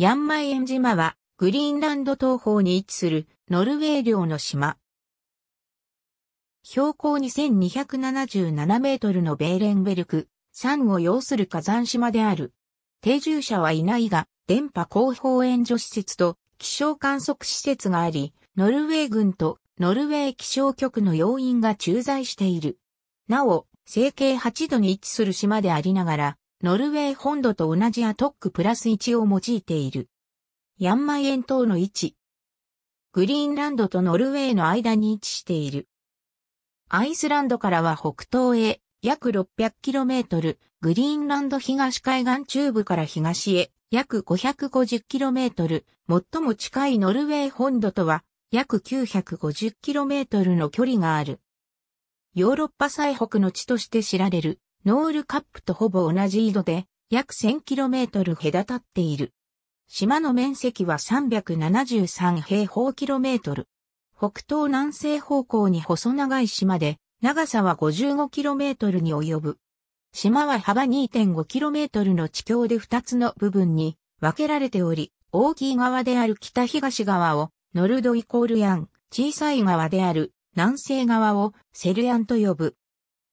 ヤンマイエン島はグリーンランド東方に位置するノルウェー領の島。標高2277メートルのベーレンベルク山を要する火山島である。定住者はいないが、電波広報援助施設と気象観測施設があり、ノルウェー軍とノルウェー気象局の要員が駐在している。なお、整形8度に位置する島でありながら、ノルウェー本土と同じアトックプラス1を用いている。ヤンマイエン島の位置。グリーンランドとノルウェーの間に位置している。アイスランドからは北東へ約 600km、グリーンランド東海岸中部から東へ約 550km、最も近いノルウェー本土とは約 950km の距離がある。ヨーロッパ最北の地として知られるノールカップとほぼ同じ緯度で約 1000km 隔たっている。島の面積は373平方キロメートル。北東南西方向に細長い島で長さは 55km に及ぶ。島は幅 2.5km の地境で2つの部分に分けられており、大きい川である北東側をノルドイコールヤン、小さい川である南西側をセルヤンと呼ぶ。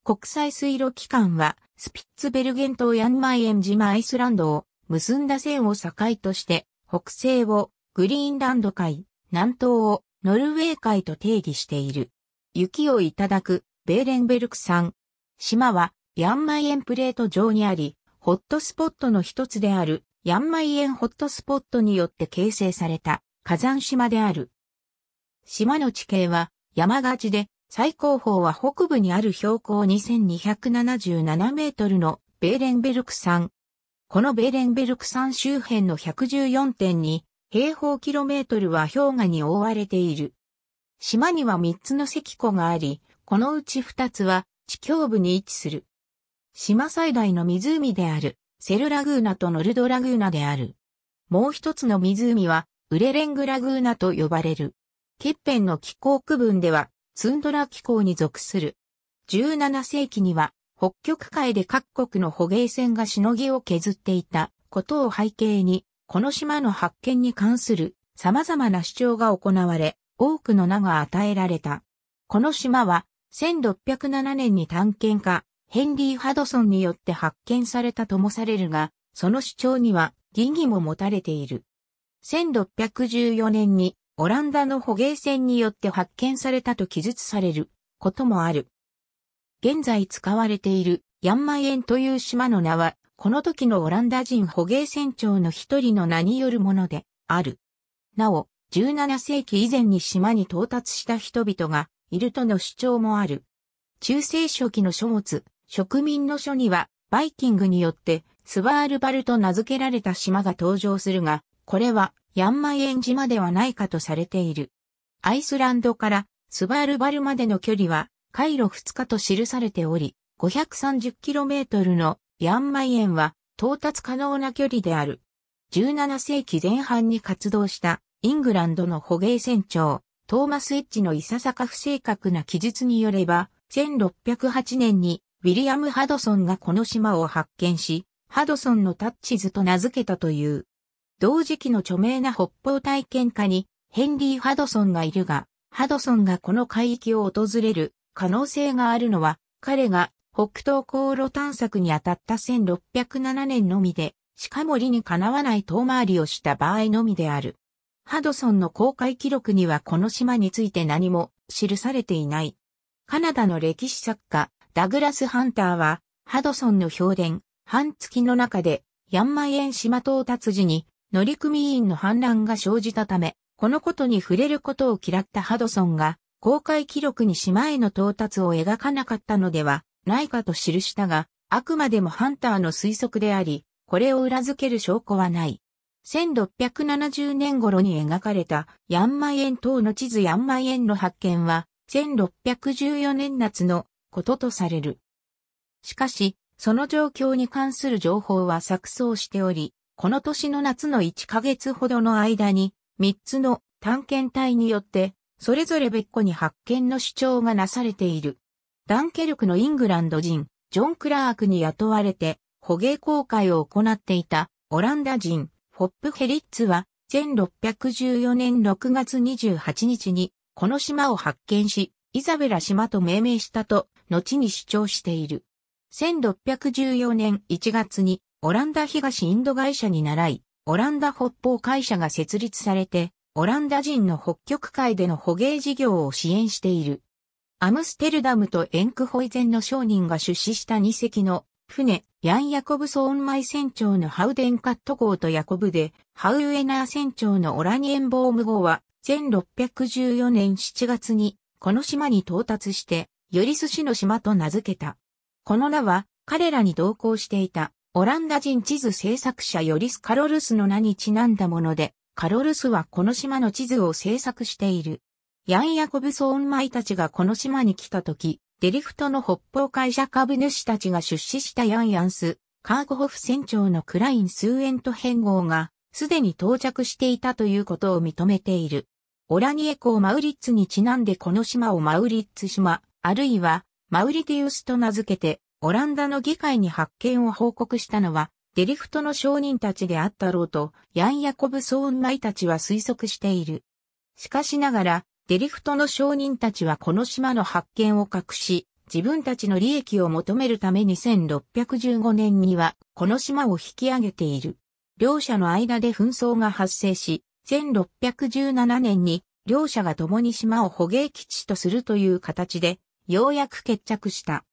国際水路機関はスピッツベルゲン島ヤンマイエン島アイスランドを結んだ線を境として北西をグリーンランド海、南東をノルウェー海と定義している。雪をいただくベーレンベルク山。島はヤンマイエンプレート上にあり、ホットスポットの一つであるヤンマイエンホットスポットによって形成された火山島である。島の地形は山がちで、最高峰は北部にある標高2277メートルのベーレンベルク山。このベーレンベルク山周辺の114.2平方キロメートルは氷河に覆われている。島には3つの石湖があり、このうち二つは地境部に位置する。島最大の湖であるセルラグーナとノルドラグーナである。もう一つの湖はウレレングラグーナと呼ばれる。欠片の気候区分ではツンドラ気候に属する。17世紀には北極海で各国の捕鯨船がしのぎを削っていたことを背景に、この島の発見に関する様々な主張が行われ、多くの名が与えられた。この島は1607年に探検家、ヘンリー・ハドソンによって発見されたともされるが、その主張には疑義も持たれている。1614年にオランダの捕鯨船によって発見されたと記述されることもある。現在使われているヤンマイエンという島の名は、この時のオランダ人捕鯨船長の一人の名によるものである。なお、17世紀以前に島に到達した人々がいるとの主張もある。中世初期の書物、植民の書には、バイキングによってスバールバルと名付けられた島が登場するが、これはヤンマイエン島ではないかとされている。アイスランドからスバールバルまでの距離は、回路2日と記されており、530km のヤンマイエンは到達可能な距離である。17世紀前半に活動したイングランドの捕鯨船長、トーマス・エッジのいささか不正確な記述によれば、1608年にウィリアム・ハドソンがこの島を発見し、ハドソンのタッチズと名付けたという。同時期の著名な北方体験家にヘンリー・ハドソンがいるが、ハドソンがこの海域を訪れる可能性があるのは、彼が北東航路探索に当たった1607年のみで、しかも理にかなわない遠回りをした場合のみである。ハドソンの公開記録にはこの島について何も記されていない。カナダの歴史作家、ダグラス・ハンターは、ハドソンの評伝、半月の中で、ヤンマイエン島到達時に、乗組員の反乱が生じたため、このことに触れることを嫌ったハドソンが、公開記録に島への到達を描かなかったのではないかと記したが、あくまでもハンターの推測であり、これを裏付ける証拠はない。1670年頃に描かれたヤンマイエン島の地図ヤンマイエンの発見は1614年夏のこととされる。しかし、その状況に関する情報は錯綜しており、この年の夏の1ヶ月ほどの間に3つの探検隊によってそれぞれ別個に発見の主張がなされている。ダンケルクのイングランド人、ジョン・クラークに雇われて捕鯨航海を行っていたオランダ人、フォップヘリッツは1614年6月28日にこの島を発見し、イザベラ島と命名したと後に主張している。1614年1月にオランダ東インド会社に習い、オランダ北方会社が設立されて、オランダ人の北極海での捕鯨事業を支援している。アムステルダムとエンクホイゼンの商人が出資した2隻の船、ヤン・ヤコブソーンマイ船長のハウデンカット号とヤコブで、ハウエナー船長のオラニエンボーム号は、1614年7月に、この島に到達して、ヨリス市の島と名付けた。この名は、彼らに同行していた、オランダ人地図制作者ヨリス・カロルスの名にちなんだもので、カロルスはこの島の地図を制作している。ヤン・ヤコブソーンマイたちがこの島に来た時、デリフトの北方会社株主たちが出資したヤン・ヤンス、カーゴホフ船長のクライン数円と変号が、すでに到着していたということを認めている。オラニエ港マウリッツにちなんでこの島をマウリッツ島、あるいはマウリティウスと名付けて、オランダの議会に発見を報告したのは、デリフトの商人たちであったろうと、ヤン・ヤコブ・ソーンマイたちは推測している。しかしながら、デリフトの商人たちはこの島の発見を隠し、自分たちの利益を求めるために1615年にはこの島を引き上げている。両者の間で紛争が発生し、1617年に両者が共に島を捕鯨基地とするという形で、ようやく決着した。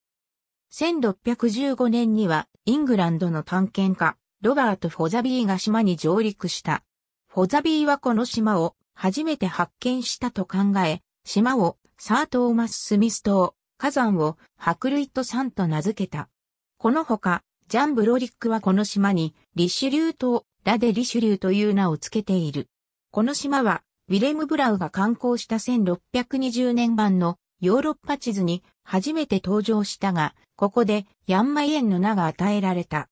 1615年にはイングランドの探検家、ロバート・フォザビーが島に上陸した。フォザビーはこの島を初めて発見したと考え、島をサートーマス・スミス島、火山をハクルイット山と名付けた。このほか、ジャン・ブロリックはこの島にリシュリュー島、ラデ・リシュリューという名を付けている。この島は、ウィレム・ブラウが観光した1620年版のヨーロッパ地図に初めて登場したが、ここでヤンマイエンの名が与えられた。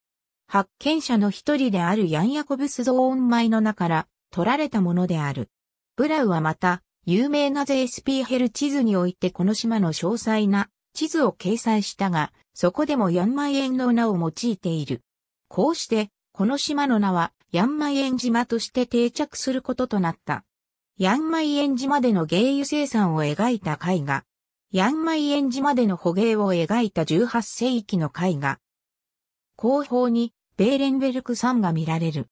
発見者の一人であるヤンヤコブスゾーン米の名から取られたものである。ブラウはまた、有名なゼスピーヘル地図においてこの島の詳細な地図を掲載したが、そこでもヤンマイエンの名を用いている。こうして、この島の名はヤンマイエン島として定着することとなった。ヤンマイエン島での芸油生産を描いた絵画。ヤンマイエン島での捕鯨を描いた18世紀の絵画。後方にベーレンベルク山が見られる。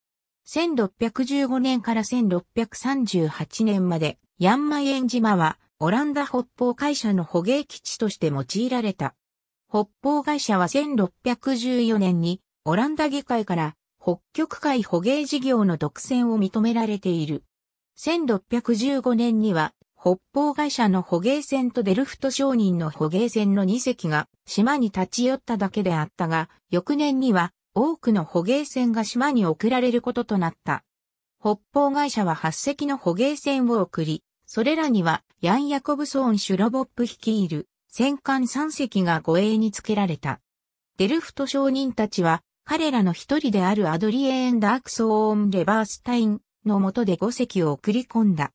1615年から1638年まで、ヤンマイエン島は、オランダ北方会社の捕鯨基地として用いられた。北方会社は1614年に、オランダ議会から北極海捕鯨事業の独占を認められている。1615年には、北方会社の捕鯨船とデルフト商人の捕鯨船の2隻が島に立ち寄っただけであったが、翌年には多くの捕鯨船が島に送られることとなった。北方会社は8隻の捕鯨船を送り、それらにはヤン・ヤコブソーン・シュロボップ率いる戦艦3隻が護衛につけられた。デルフト商人たちは彼らの一人であるアドリエーン・ダークソーン・レバースタインの下で5隻を送り込んだ。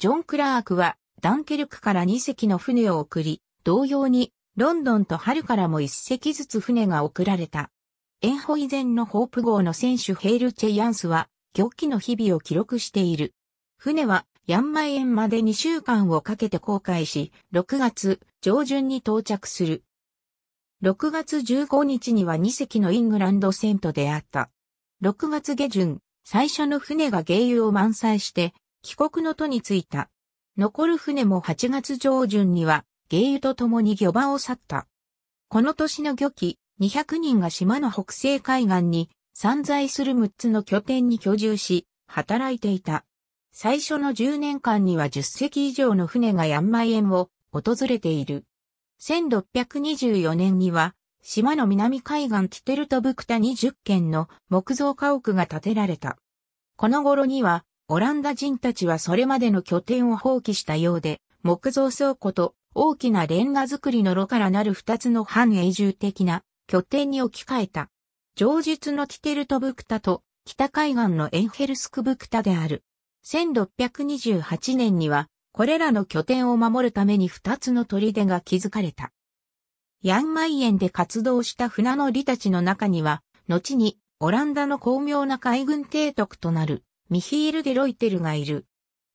ジョン・クラークはダンケルクから2隻の船を送り、同様にロンドンとハルからも1隻ずつ船が送られた。エンホイゼンのホープ号の選手ヘール・チェイアンスは、極期の日々を記録している。船は、ヤンマイエンまで2週間をかけて航海し、6月上旬に到着する。6月15日には2隻のイングランド船と出会った。6月下旬、最初の船が芸油を満載して、帰国の途に着いた。残る船も8月上旬には、芸油と共に漁場を去った。この年の漁期、200人が島の北西海岸に散在する6つの拠点に居住し、働いていた。最初の10年間には10隻以上の船がヤンマイエンを訪れている。1624年には、島の南海岸ティテルトブクタ20軒の木造家屋が建てられた。この頃には、オランダ人たちはそれまでの拠点を放棄したようで、木造倉庫と大きなレンガ造りの炉からなる二つの半永住的な拠点に置き換えた。上述のティテルトブクタと北海岸のエンヘルスクブクタである。1628年には、これらの拠点を守るために二つの砦が築かれた。ヤンマイエンで活動した船乗りたちの中には、後にオランダの巧妙な海軍提督となるミヒール・デロイテルがいる。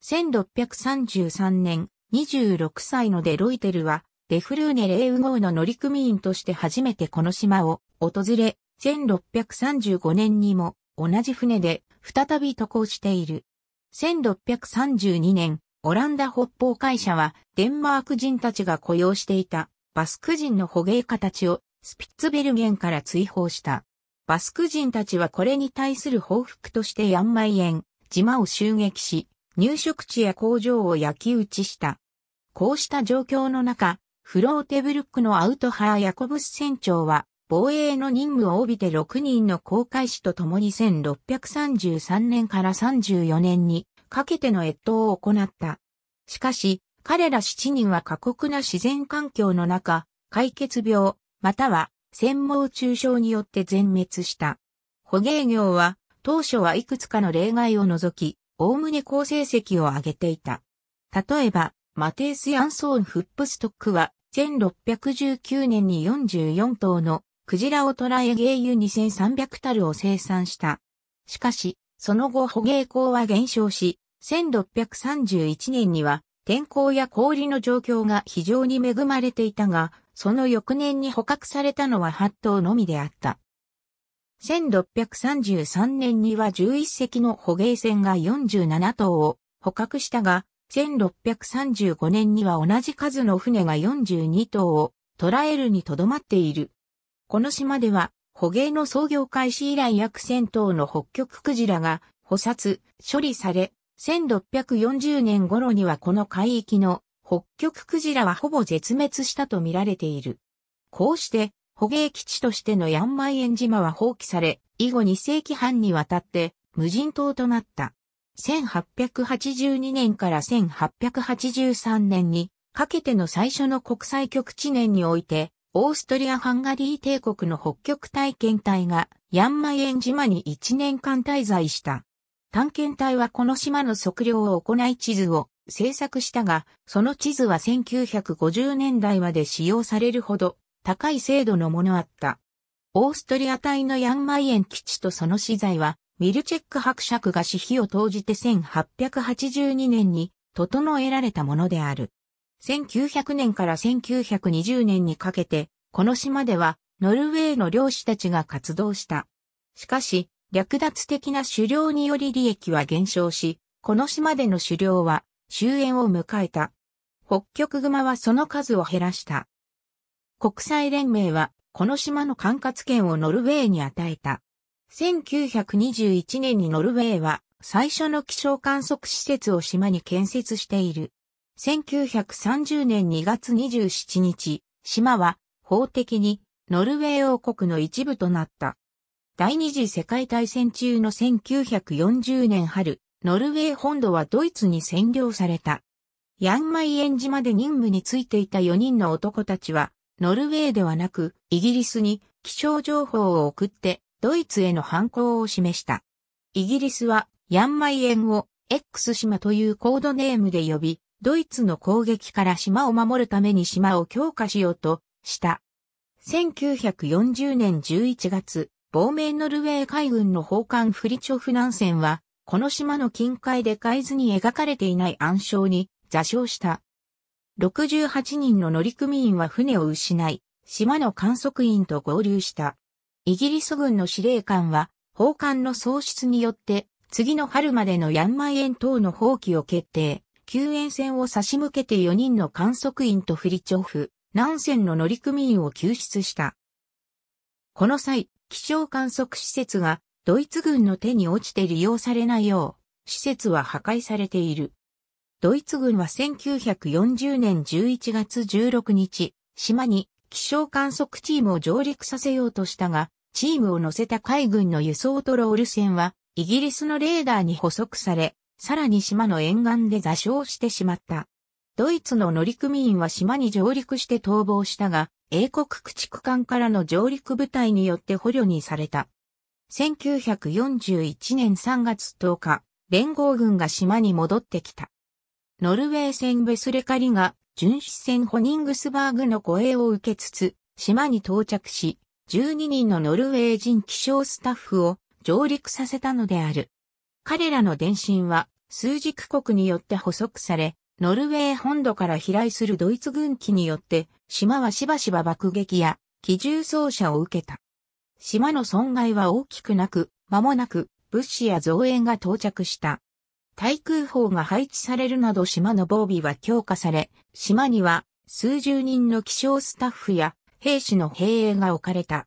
1633年、26歳のデロイテルは、デフルーネレウ号の乗組員として初めてこの島を訪れ、1635年にも同じ船で再び渡航している。1632年、オランダ北方会社はデンマーク人たちが雇用していたバスク人の捕鯨家たちをスピッツベルゲンから追放した。バスク人たちはこれに対する報復としてヤンマイエン、島を襲撃し、入植地や工場を焼き討ちした。こうした状況の中、フローテブルックのアウトハー・ヤコブス船長は、防衛の任務を帯びて6人の航海士と共に1633年から34年にかけての越冬を行った。しかし、彼ら7人は過酷な自然環境の中、解決病、または専門中傷によって全滅した。捕鯨業は当初はいくつかの例外を除き、おおむね好成績を上げていた。例えば、マテース・ヤンソーン・フップストックは、1619年に44頭のクジラを捕らえ芸油2300タルを生産した。しかし、その後捕鯨港は減少し、1631年には天候や氷の状況が非常に恵まれていたが、その翌年に捕獲されたのは8頭のみであった。1633年には11隻の捕鯨船が47頭を捕獲したが、1635年には同じ数の船が42頭を捕らえるにとどまっている。この島では、捕鯨の創業開始以来約1000頭の北極クジラが捕殺、処理され、1640年頃にはこの海域の北極クジラはほぼ絶滅したと見られている。こうして、捕鯨基地としてのヤンマイエン島は放棄され、以後2世紀半にわたって無人島となった。1882年から1883年にかけての最初の国際局地年において、オーストリア・ハンガリー帝国の北極体験隊がヤンマイエン島に1年間滞在した。探検隊はこの島の測量を行い地図を制作したが、その地図は1950年代まで使用されるほど高い精度のものあった。オーストリア隊のヤンマイエン基地とその資材は、ミルチェック伯爵が私費を投じて1882年に整えられたものである。1900年から1920年にかけて、この島ではノルウェーの漁師たちが活動した。しかし、略奪的な狩猟により利益は減少し、この島での狩猟は終焉を迎えた。北極熊はその数を減らした。国際連盟はこの島の管轄権をノルウェーに与えた。1921年にノルウェーは最初の気象観測施設を島に建設している。1930年2月27日、島は法的にノルウェー王国の一部となった。第二次世界大戦中の1940年春、ノルウェー本土はドイツに占領された。ヤンマイエン島で任務についていた4人の男たちは、ノルウェーではなく、イギリスに気象情報を送って、ドイツへの反抗を示した。イギリスは、ヤンマイエンを X 島というコードネームで呼び、ドイツの攻撃から島を守るために島を強化しようとした。1940年11月、亡命ノルウェー海軍の砲艦フリチョフ南線は、この島の近海で海図に描かれていない暗礁に座礁した。68人の乗組員は船を失い、島の観測員と合流した。イギリス軍の司令官は、砲艦の喪失によって、次の春までのヤンマイエン等の放棄を決定。救援船を差し向けて4人の観測員とフリチョフ、南線の乗組員を救出した。この際、気象観測施設がドイツ軍の手に落ちて利用されないよう、施設は破壊されている。ドイツ軍は1940年11月16日、島に気象観測チームを上陸させようとしたが、チームを乗せた海軍の輸送トロール船は、イギリスのレーダーに捕捉され、さらに島の沿岸で座礁してしまった。ドイツの乗組員は島に上陸して逃亡したが、英国駆逐艦からの上陸部隊によって捕虜にされた。1941年3月10日、連合軍が島に戻ってきた。ノルウェー船ベスレカリが巡視船ホニングスバーグの護衛を受けつつ、島に到着し、12人のノルウェー人気象スタッフを上陸させたのである。彼らの電信は数軸国によって捕捉され、ノルウェー本土から飛来するドイツ軍機によって島はしばしば爆撃や機銃操作を受けた。島の損害は大きくなく、間もなく物資や増援が到着した。対空砲が配置されるなど島の防備は強化され、島には数十人の気象スタッフや兵士の兵営が置かれた。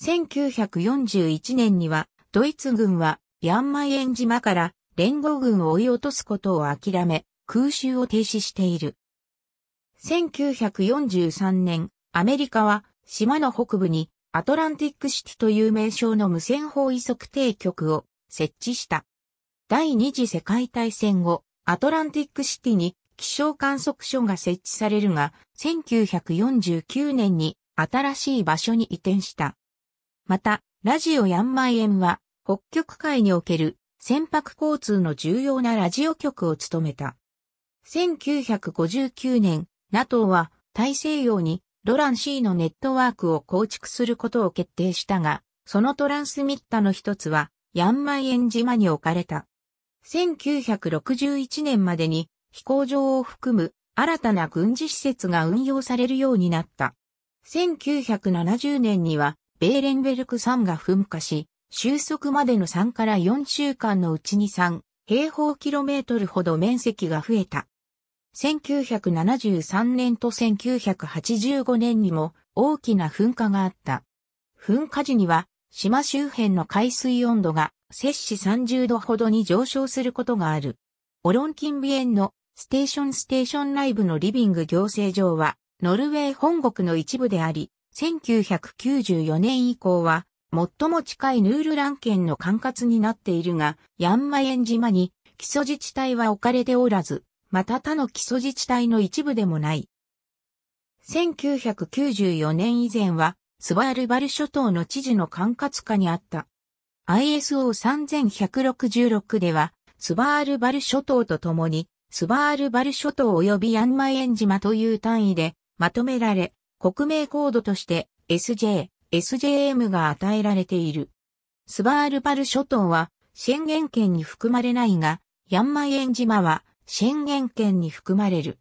1941年にはドイツ軍はヤンマイエン島から連合軍を追い落とすことを諦め空襲を停止している。1943年、アメリカは島の北部にアトランティックシティという名称の無線包囲測定局を設置した。第二次世界大戦後、アトランティックシティに気象観測所が設置されるが、1949年に新しい場所に移転した。また、ラジオヤンマイエンは、北極海における船舶交通の重要なラジオ局を務めた。1959年、NATO は大西洋にロラン C のネットワークを構築することを決定したが、そのトランスミッタの一つはヤンマイエン島に置かれた。1961年までに飛行場を含む新たな軍事施設が運用されるようになった。1970年にはベーレンベルク山が噴火し、収束までの3から4週間のうちに3平方キロメートルほど面積が増えた。1973年と1985年にも大きな噴火があった。噴火時には島周辺の海水温度が摂氏30度ほどに上昇することがある。オロンキンビエンのステーションステーションライブのリビング行政上はノルウェー本国の一部であり、1994年以降は最も近いヌールラン県の管轄になっているが、ヤンマエン島に基礎自治体は置かれておらず、また他の基礎自治体の一部でもない。1994年以前は、スバールバル諸島の知事の管轄下にあった。ISO3166 では、スバールバル諸島と共に、スバールバル諸島及びヤンマエン島という単位でまとめられ、国名コードとして SJ、SJM が与えられている。スバールバル諸島は宣言権に含まれないが、ヤンマエン島は宣言権に含まれる。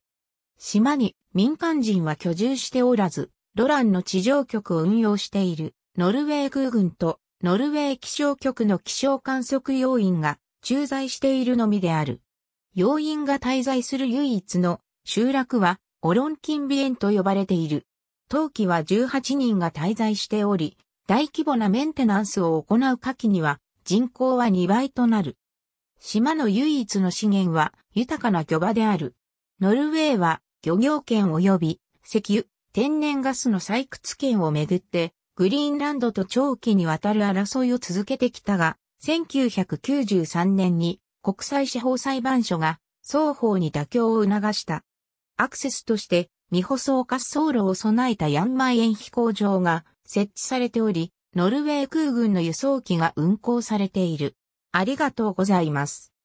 島に民間人は居住しておらず、ロランの地上局を運用しているノルウェー空軍とノルウェー気象局の気象観測要員が駐在しているのみである。要員が滞在する唯一の集落はオロンキンビエンと呼ばれている。冬季は18人が滞在しており、大規模なメンテナンスを行う夏季には人口は2倍となる。島の唯一の資源は豊かな漁場である。ノルウェーは漁業権及び石油、天然ガスの採掘権をめぐってグリーンランドと長期にわたる争いを続けてきたが、1993年に国際司法裁判所が双方に妥協を促した。アクセスとして未舗装滑走路を備えたヤンマイエン飛行場が設置されており、ノルウェー空軍の輸送機が運航されている。ありがとうございます。